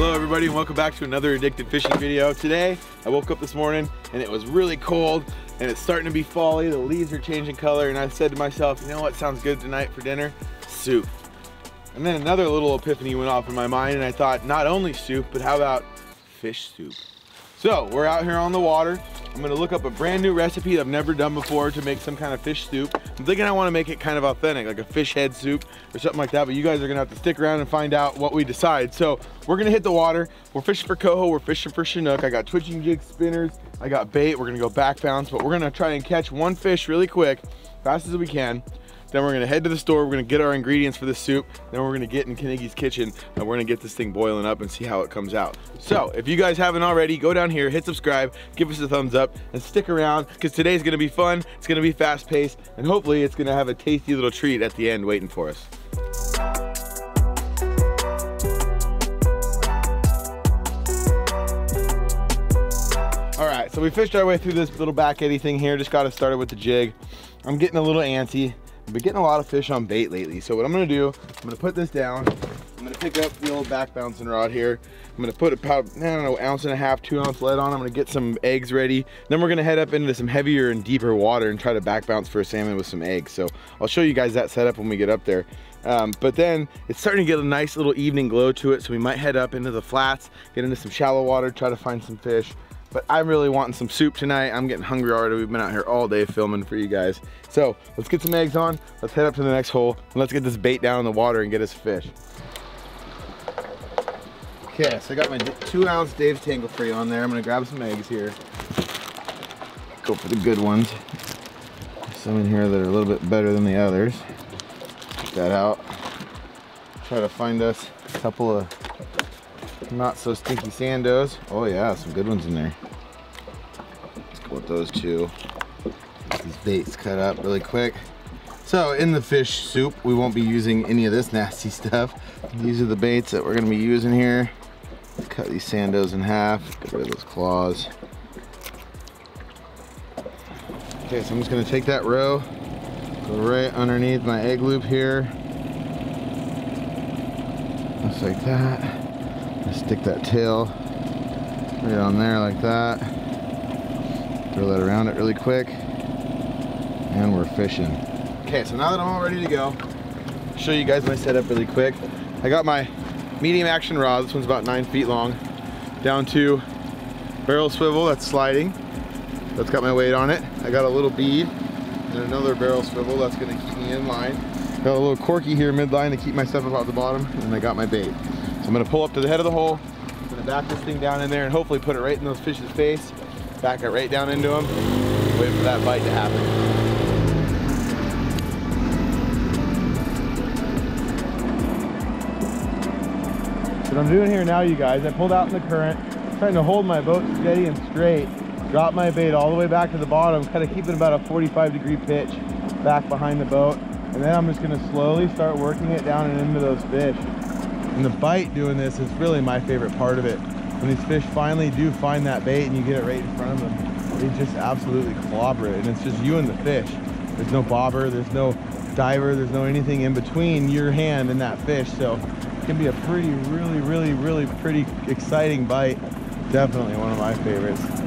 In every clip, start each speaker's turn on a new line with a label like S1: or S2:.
S1: Hello everybody and welcome back to another addicted fishing video. Today I woke up this morning and it was really cold and it's starting to be folly. The leaves are changing color and I said to myself, you know what sounds good tonight for dinner? Soup. And then another little epiphany went off in my mind and I thought not only soup, but how about fish soup? So we're out here on the water. I'm gonna look up a brand new recipe I've never done before to make some kind of fish soup. I'm thinking I wanna make it kind of authentic, like a fish head soup or something like that, but you guys are gonna have to stick around and find out what we decide. So we're gonna hit the water. We're fishing for coho, we're fishing for chinook. I got twitching jig spinners, I got bait, we're gonna go back bounce, but we're gonna try and catch one fish really quick, fast as we can. Then we're gonna head to the store, we're gonna get our ingredients for the soup, then we're gonna get in Carnegie's kitchen and we're gonna get this thing boiling up and see how it comes out. So if you guys haven't already, go down here, hit subscribe, give us a thumbs up, and stick around because today's gonna be fun, it's gonna be fast paced, and hopefully it's gonna have a tasty little treat at the end waiting for us. All right, so we fished our way through this little back eddy thing here. Just got it started with the jig. I'm getting a little antsy. I've been getting a lot of fish on bait lately. So what I'm gonna do, I'm gonna put this down. I'm gonna pick up the old back bouncing rod here. I'm gonna put about, I don't know, ounce and a half, two ounce lead on. I'm gonna get some eggs ready. Then we're gonna head up into some heavier and deeper water and try to back bounce for a salmon with some eggs. So I'll show you guys that setup when we get up there. Um, but then it's starting to get a nice little evening glow to it. So we might head up into the flats, get into some shallow water, try to find some fish but I'm really wanting some soup tonight. I'm getting hungry already. We've been out here all day filming for you guys. So let's get some eggs on. Let's head up to the next hole and let's get this bait down in the water and get us fish. Okay, so I got my two ounce Dave's Tangle Free on there. I'm gonna grab some eggs here. Go for the good ones. Some in here that are a little bit better than the others. Check that out. Try to find us a couple of not so stinky sandos. Oh yeah, some good ones in there. Let's go with those two. Get these baits cut up really quick. So in the fish soup, we won't be using any of this nasty stuff. These are the baits that we're gonna be using here. Cut these sandos in half, get rid of those claws. Okay, so I'm just gonna take that row, go right underneath my egg loop here. Just like that. Stick that tail right on there like that. Throw that around it really quick. And we're fishing. Okay, so now that I'm all ready to go, show you guys my setup really quick. I got my medium action rod, this one's about nine feet long, down to barrel swivel that's sliding. That's got my weight on it. I got a little bead and another barrel swivel that's gonna keep me in line. Got a little corky here midline to keep my stuff about the bottom, and I got my bait. I'm gonna pull up to the head of the hole, I'm gonna back this thing down in there and hopefully put it right in those fish's face, back it right down into them, wait for that bite to happen. What I'm doing here now, you guys, I pulled out in the current, trying to hold my boat steady and straight, drop my bait all the way back to the bottom, kind of keeping it about a 45 degree pitch back behind the boat. And then I'm just gonna slowly start working it down and into those fish. And the bite doing this is really my favorite part of it. When these fish finally do find that bait and you get it right in front of them, they just absolutely clobber it. And it's just you and the fish. There's no bobber, there's no diver, there's no anything in between your hand and that fish. So it can be a pretty, really, really, really pretty exciting bite. Definitely one of my favorites.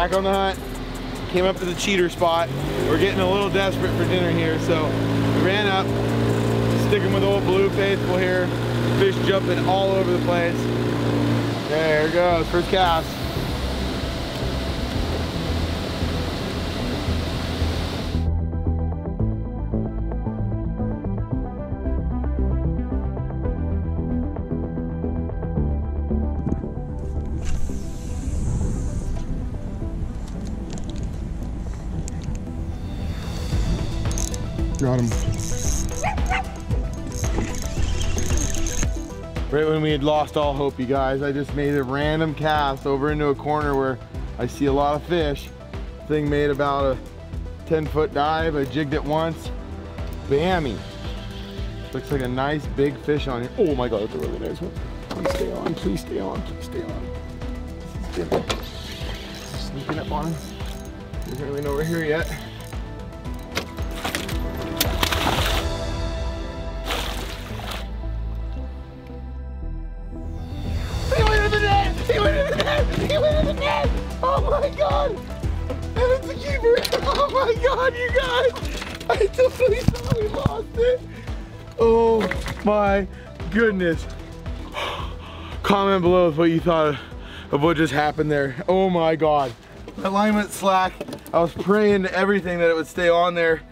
S1: Back on the hunt. Came up to the cheater spot. We're getting a little desperate for dinner here, so we ran up, sticking with old blue faithful here. Fish jumping all over the place. There it goes, first cast. Right when we had lost all hope, you guys, I just made a random cast over into a corner where I see a lot of fish. Thing made about a 10 foot dive. I jigged it once. Bammy. Looks like a nice big fish on here. Oh my god, that's a really nice one. Please stay on, please stay on, please stay on. Sneaking up on him. Doesn't really know we're here yet. My goodness. Comment below with what you thought of what just happened there. Oh my god. Alignment slack. I was praying to everything that it would stay on there.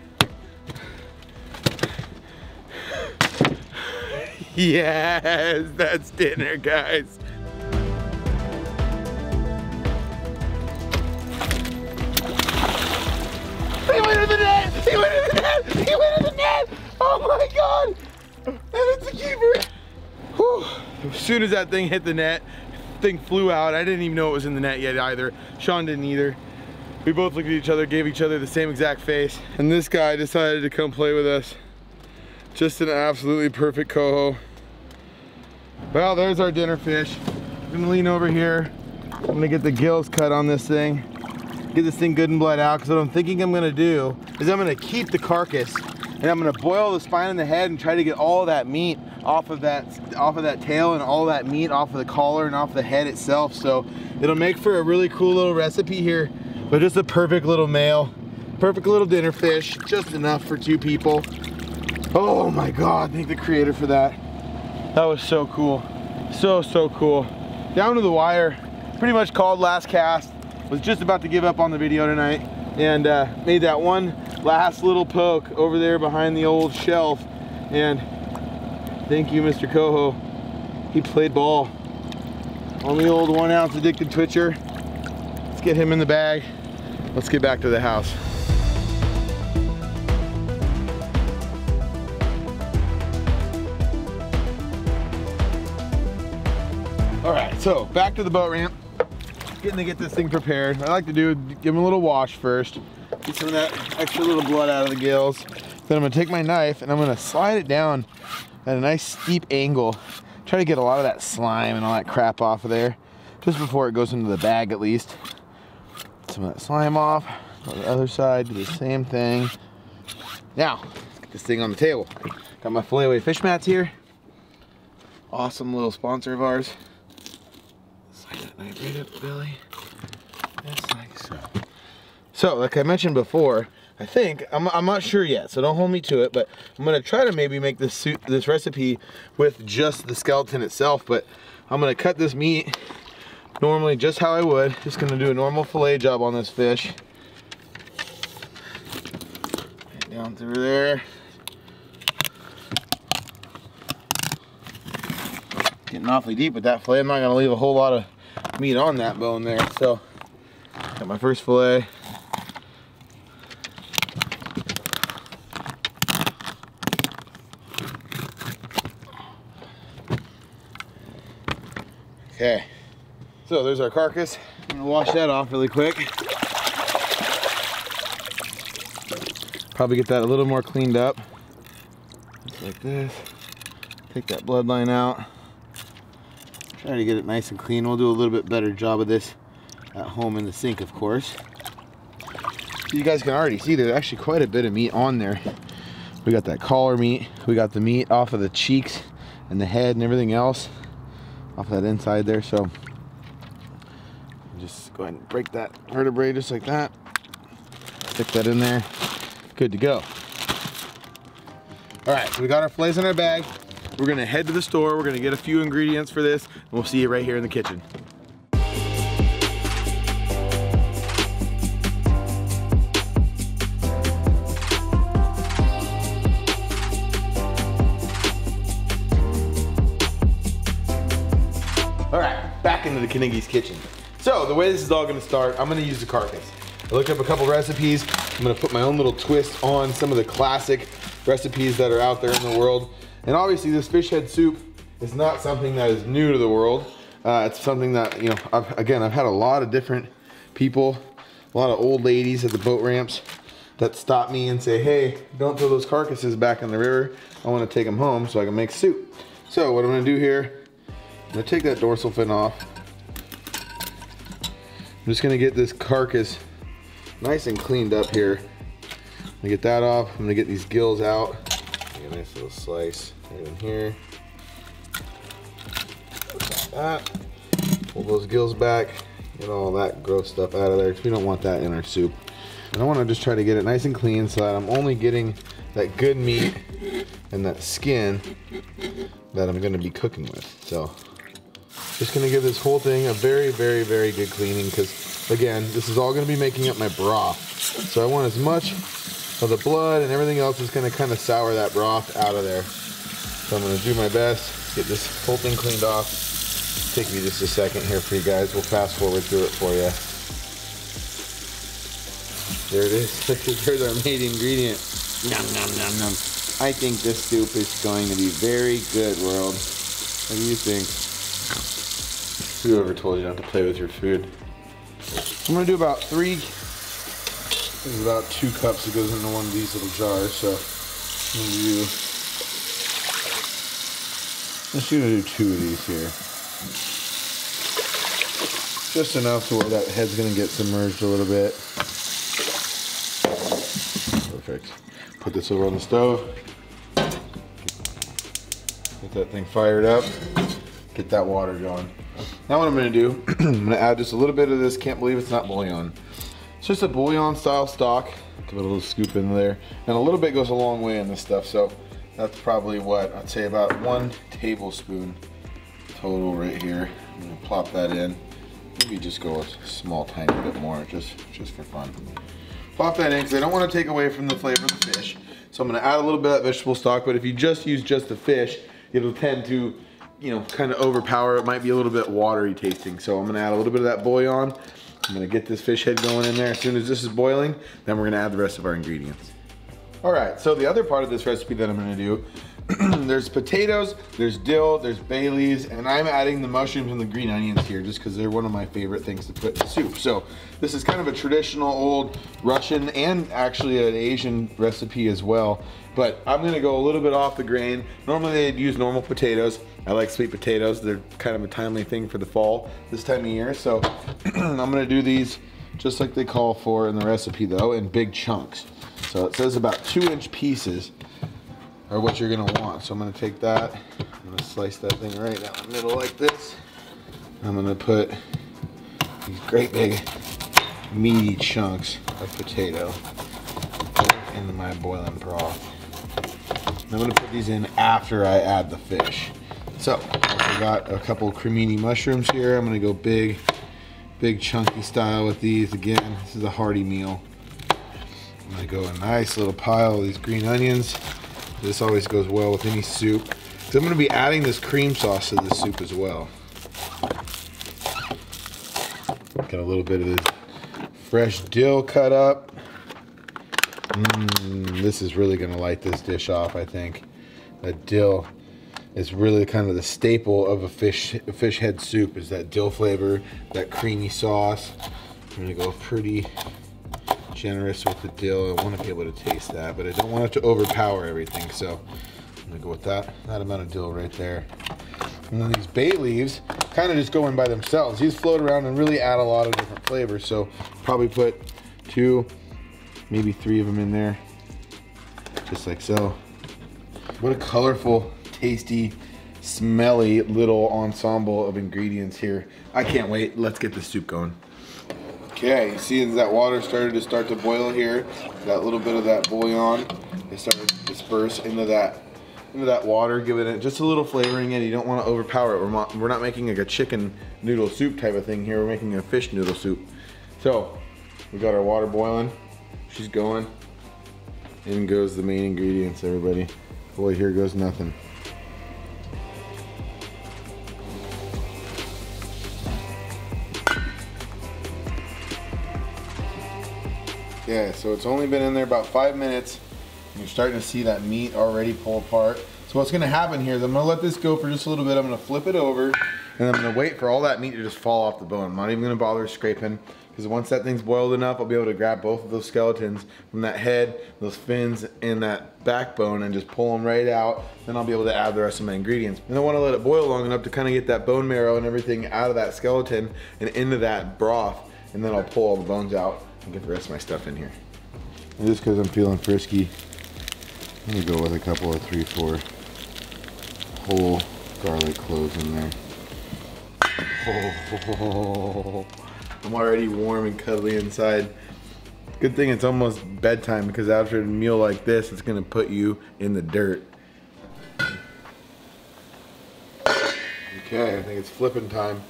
S1: Yes, that's dinner, guys. He went in the net! He went in the net! He went in the net! Oh my god! And it's a keeper! Whew. As soon as that thing hit the net, thing flew out. I didn't even know it was in the net yet either. Sean didn't either. We both looked at each other, gave each other the same exact face. And this guy decided to come play with us. Just an absolutely perfect coho. Well, there's our dinner fish. I'm gonna lean over here. I'm gonna get the gills cut on this thing. Get this thing good and bled out, because what I'm thinking I'm gonna do is I'm gonna keep the carcass and I'm gonna boil the spine and the head and try to get all that meat off of that off of that tail and all that meat off of the collar and off the head itself. So it'll make for a really cool little recipe here, but just a perfect little meal. Perfect little dinner fish, just enough for two people. Oh my God, thank the creator for that. That was so cool. So, so cool. Down to the wire, pretty much called last cast. Was just about to give up on the video tonight and uh, made that one last little poke over there behind the old shelf. And thank you, Mr. Coho. He played ball on the old one ounce addicted twitcher. Let's get him in the bag. Let's get back to the house. All right, so back to the boat ramp. Getting to get this thing prepared. I like to do, give him a little wash first. Get some of that extra little blood out of the gills. Then I'm gonna take my knife and I'm gonna slide it down at a nice steep angle. Try to get a lot of that slime and all that crap off of there. Just before it goes into the bag at least. Some of that slime off. On the other side, do the same thing. Now, get this thing on the table. Got my fillet away fish mats here. Awesome little sponsor of ours. Slide that knife right up belly. Just like so. So, like I mentioned before, I think, I'm, I'm not sure yet, so don't hold me to it, but I'm gonna try to maybe make this suit, this recipe with just the skeleton itself, but I'm gonna cut this meat normally just how I would. Just gonna do a normal fillet job on this fish. Down through there. Getting awfully deep with that fillet. I'm not gonna leave a whole lot of meat on that bone there. So, got my first fillet. Okay, so there's our carcass. I'm gonna wash that off really quick. Probably get that a little more cleaned up. Just like this. Take that bloodline out. Try to get it nice and clean. We'll do a little bit better job of this at home in the sink, of course. You guys can already see there's actually quite a bit of meat on there. We got that collar meat. We got the meat off of the cheeks and the head and everything else off that inside there. So go ahead and break that vertebrae just like that. Stick that in there. Good to go. All right, so we got our fillets in our bag. We're gonna head to the store. We're gonna get a few ingredients for this, and we'll see you right here in the kitchen. All right, back into the Carnegie's kitchen. So the way this is all gonna start, I'm gonna use the carcass. I looked up a couple recipes. I'm gonna put my own little twist on some of the classic recipes that are out there in the world. And obviously this fish head soup is not something that is new to the world. Uh, it's something that, you know, I've, again, I've had a lot of different people, a lot of old ladies at the boat ramps that stop me and say, hey, don't throw those carcasses back in the river. I want to take them home so I can make soup. So what I'm to do here, I'm to take that dorsal fin off. I'm just to get this carcass nice and cleaned up here. I'm to get that off. I'm to get these gills out. Get a nice little slice right in here. That. Pull those gills back. Get all that gross stuff out of there because we don't want that in our soup. And I want to just try to get it nice and clean so that I'm only getting that good meat and that skin that I'm going to be cooking with. So just to give this whole thing a very, very, very good cleaning because again, this is all to be making up my broth. So I want as much of the blood and everything else is to kind of sour that broth out of there. So I'm to do my best, get this whole thing cleaned off. Take me just a second here for you guys. We'll fast forward through it for you. There it is. There's our main ingredient. Nom nom nom nom. I think this soup is going to be very good, world. What do you think? Whoever told you not to play with your food? I'm gonna do about three. This is about two cups that goes into one of these little jars. So I'm gonna do. Let's gonna do two of these here. Just enough to where that head's gonna get submerged a little bit. Perfect. Put this over on the stove. Get that thing fired up. Get that water going. Now what I'm gonna do, I'm gonna add just a little bit of this, can't believe it's not bouillon. It's just a bouillon style stock. Give it a little scoop in there. And a little bit goes a long way in this stuff, so that's probably what, I'd say about one tablespoon total right here. I'm gonna plop that in. Maybe just go a small tiny bit more, just, just for fun. Plop that in because I don't want to take away from the flavor of the fish. So I'm to add a little bit of vegetable stock, but if you just use just the fish, it'll tend to, you know, kind of overpower. It might be a little bit watery tasting. So I'm to add a little bit of that bouillon. I'm to get this fish head going in there. As soon as this is boiling, then we're to add the rest of our ingredients. All right, so the other part of this recipe that I'm to do there's potatoes, there's dill, there's bay leaves, and I'm adding the mushrooms and the green onions here just because they're one of my favorite things to put in soup. So this is kind of a traditional old Russian and actually an Asian recipe as well. But I'm gonna go a little bit off the grain. Normally they'd use normal potatoes. I like sweet potatoes. They're kind of a timely thing for the fall this time of year. So I'm gonna do these just like they call for in the recipe though, in big chunks. So it says about two inch pieces are what you're gonna want. So I'm gonna take that, I'm gonna slice that thing right down the middle like this. I'm gonna put these great big meaty chunks of potato into my boiling broth. I'm gonna put these in after I add the fish. So I got a couple cremini mushrooms here. I'm gonna go big, big chunky style with these. Again, this is a hearty meal. I'm gonna go a nice little pile of these green onions. This always goes well with any soup. So I'm to be adding this cream sauce to this soup as well. Got a little bit of this fresh dill cut up. Mmm, this is really to light this dish off, I think. That dill is really kind of the staple of a fish a fish head soup is that dill flavor, that creamy sauce. I'm to go pretty generous with the dill. I want to be able to taste that, but I don't want it to overpower everything. So I'm gonna go with that, that amount of dill right there. And then these bay leaves kind of just go in by themselves. These float around and really add a lot of different flavors. So probably put two, maybe three of them in there, just like so. What a colorful, tasty, smelly little ensemble of ingredients here. I can't wait. Let's get the soup going. Okay, see as that water started to start to boil here. That little bit of that bouillon is starting to disperse into that into that water, giving it just a little flavoring and you don't want to overpower it. We're not, we're not making like a chicken noodle soup type of thing here. We're making a fish noodle soup. So, we got our water boiling. She's going. In goes the main ingredients, everybody. Boy, here goes nothing. Yeah, so it's only been in there about five minutes. You're starting to see that meat already pull apart. So what's gonna happen here is I'm gonna let this go for just a little bit. I'm gonna flip it over and I'm gonna wait for all that meat to just fall off the bone. I'm not even gonna bother scraping because once that thing's boiled enough, I'll be able to grab both of those skeletons from that head, those fins, and that backbone and just pull them right out. Then I'll be able to add the rest of my ingredients. And I want to let it boil long enough to kind of get that bone marrow and everything out of that skeleton and into that broth. And then I'll pull all the bones out and get the rest of my stuff in here. Just because I'm feeling frisky, I'm gonna go with a couple of three, four whole garlic cloves in there. Oh, I'm already warm and cuddly inside. Good thing it's almost bedtime because after a meal like this, it's gonna put you in the dirt. Okay, I think it's flipping time.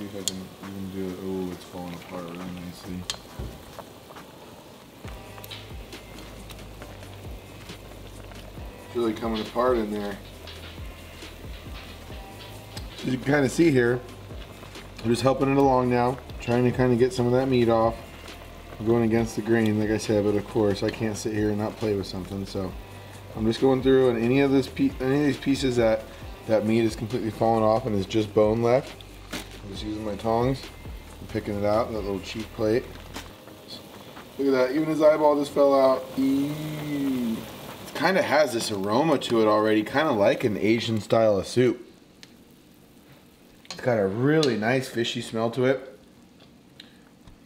S1: See if I can even do it. Oh, it's falling apart really nicely. It's really coming apart in there. As you can kind of see here, I'm just helping it along now, trying to kind of get some of that meat off. I'm going against the grain, like I said, but of course I can't sit here and not play with something. So I'm just going through, and any of this, any of these pieces that that meat is completely fallen off and is just bone left, I'm just using my tongs and picking it out, that little cheek plate. Look at that, even his eyeball just fell out. Eee. It kind of has this aroma to it already, kind of like an Asian style of soup. It's got a really nice fishy smell to it.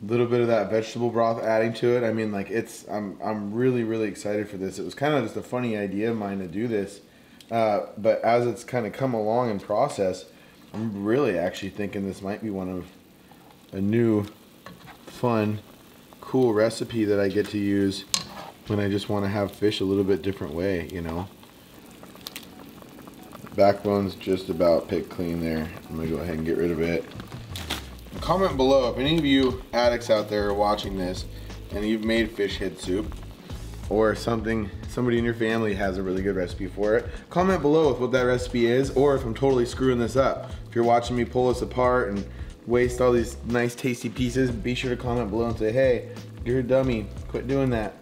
S1: A little bit of that vegetable broth adding to it. I mean, like it's. I'm. I'm really, really excited for this. It was kind of just a funny idea of mine to do this, uh, but as it's kind of come along in process, I'm really actually thinking this might be one of a new, fun, cool recipe that I get to use when I just want to have fish a little bit different way. You know. Backbone's just about picked clean there. I'm gonna go ahead and get rid of it. Comment below if any of you addicts out there are watching this and you've made fish head soup or something, somebody in your family has a really good recipe for it. Comment below with what that recipe is or if I'm totally screwing this up. If you're watching me pull this apart and waste all these nice tasty pieces, be sure to comment below and say, hey, you're a dummy, quit doing that.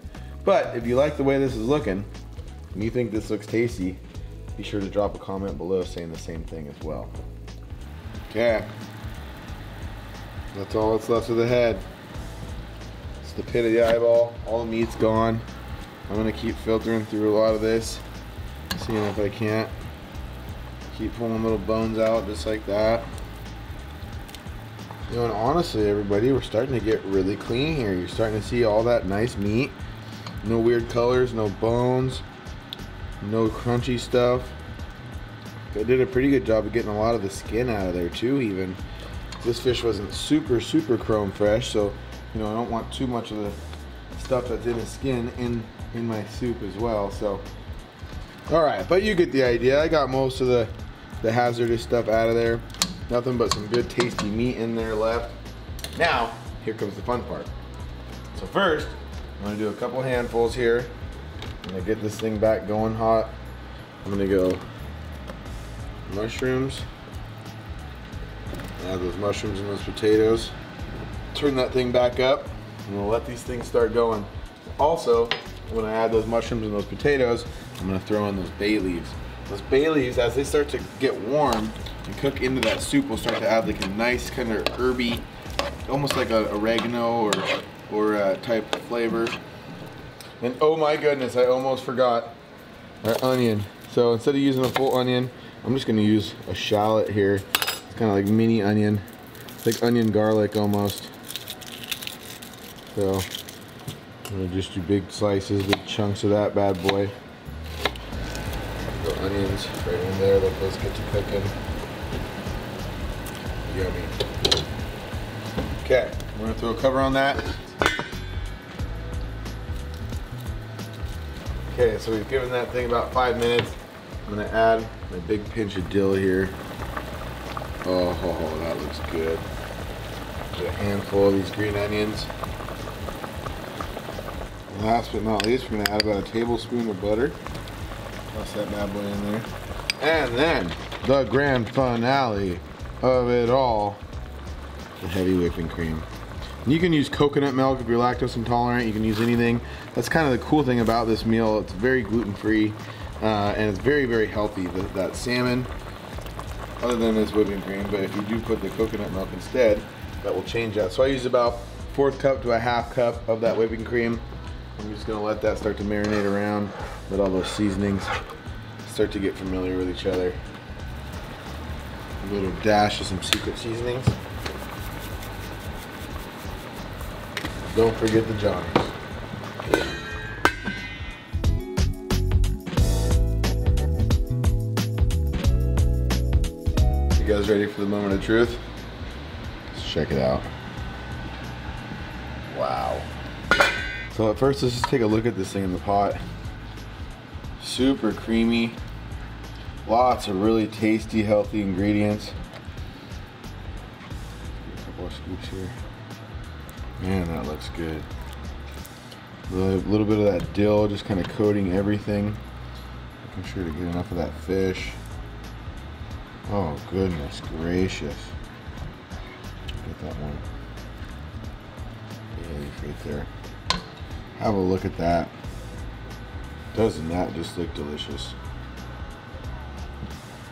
S1: But if you like the way this is looking and you think this looks tasty, be sure to drop a comment below saying the same thing as well. Okay. That's all that's left of the head. It's the pit of the eyeball. All the meat's gone. I'm gonna keep filtering through a lot of this, seeing if I can't keep pulling little bones out just like that. You know, and honestly, everybody, we're starting to get really clean here. You're starting to see all that nice meat. No weird colors, no bones, no crunchy stuff. I did a pretty good job of getting a lot of the skin out of there too, even. This fish wasn't super, super chrome fresh, so, you know, I don't want too much of the stuff that's in the skin in, in my soup as well, so. All right, but you get the idea. I got most of the, the hazardous stuff out of there. Nothing but some good tasty meat in there left. Now, here comes the fun part. So first, I'm gonna do a couple handfuls here. I'm gonna get this thing back going hot. I'm gonna go mushrooms. Add those mushrooms and those potatoes. Turn that thing back up and we'll let these things start going. Also, when I add those mushrooms and those potatoes, I'm gonna throw in those bay leaves. Those bay leaves, as they start to get warm and cook into that soup, will start to add like a nice kind of herby, almost like a oregano or, or a type flavor. And oh my goodness, I almost forgot our onion. So instead of using a full onion, I'm just gonna use a shallot here. It's kind of like mini onion. It's like onion garlic almost. So I'm gonna just do big slices, big chunks of that bad boy. Onions right in there, let those get to cooking. Yummy. Okay, we're gonna throw a cover on that. Okay, so we've given that thing about five minutes. I'm gonna add my big pinch of dill here. Oh, oh, that looks good. Get a handful of these green onions. Last but not least, we're gonna add about a tablespoon of butter. Toss that bad boy in there. And then, the grand finale of it all, the heavy whipping cream. You can use coconut milk if you're lactose intolerant. You can use anything. That's kind of the cool thing about this meal. It's very gluten free uh, and it's very, very healthy. The, that salmon other than this whipping cream, but if you do put the coconut milk instead, that will change that. So I use about fourth cup to a half cup of that whipping cream. I'm just gonna let that start to marinate around, let all those seasonings start to get familiar with each other. A little dash of some secret seasonings. Don't forget the Johnnies. You guys ready for the moment of truth? Let's check it out. Wow. So at first, let's just take a look at this thing in the pot. Super creamy. Lots of really tasty, healthy ingredients. A couple of scoops here. Man, that looks good. A little bit of that dill just kind of coating everything. Making sure to get enough of that fish. Oh, goodness gracious. Get that one. Yeah, right there. Have a look at that. Doesn't that just look delicious?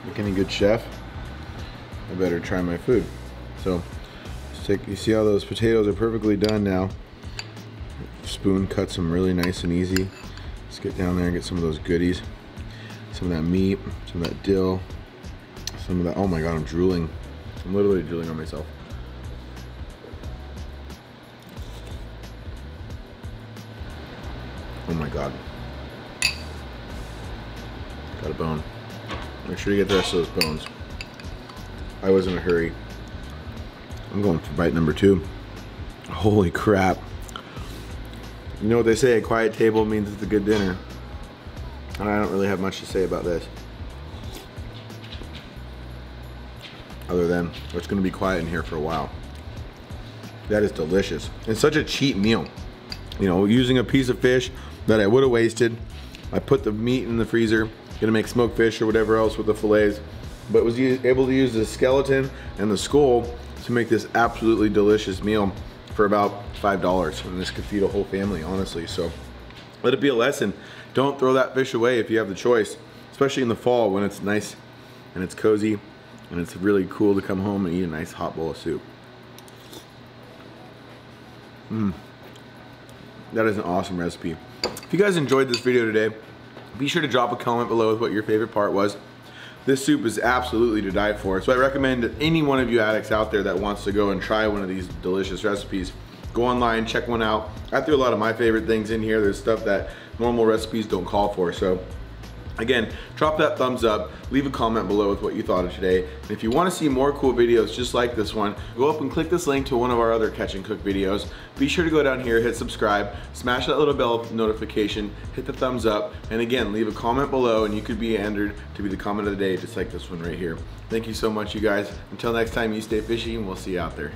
S1: Like any good chef, I better try my food. So, take, you see how those potatoes are perfectly done now. Spoon cuts them really nice and easy. Let's get down there and get some of those goodies. Some of that meat, some of that dill, some of that, oh my god, I'm drooling. I'm literally drooling on myself. Oh my god. Got a bone. Make sure you get the rest of those bones. I was in a hurry. I'm going for bite number two. Holy crap. You know what they say, a quiet table means it's a good dinner. And I don't really have much to say about this. Other than, it's gonna be quiet in here for a while. That is delicious. It's such a cheap meal. You know, using a piece of fish that I would have wasted. I put the meat in the freezer, gonna make smoked fish or whatever else with the fillets, but was able to use the skeleton and the skull to make this absolutely delicious meal for about $5. And this could feed a whole family, honestly. So let it be a lesson. Don't throw that fish away if you have the choice, especially in the fall when it's nice and it's cozy and it's really cool to come home and eat a nice hot bowl of soup. Mmm. That is an awesome recipe. If you guys enjoyed this video today, be sure to drop a comment below with what your favorite part was. This soup is absolutely to die for. So I recommend that any one of you addicts out there that wants to go and try one of these delicious recipes, go online, check one out. I threw a lot of my favorite things in here. There's stuff that normal recipes don't call for. So Again, drop that thumbs up, leave a comment below with what you thought of today. And if you wanna see more cool videos just like this one, go up and click this link to one of our other catch and cook videos. Be sure to go down here, hit subscribe, smash that little bell notification, hit the thumbs up, and again, leave a comment below and you could be entered to be the comment of the day just like this one right here. Thank you so much, you guys. Until next time, you stay fishy and we'll see you out there.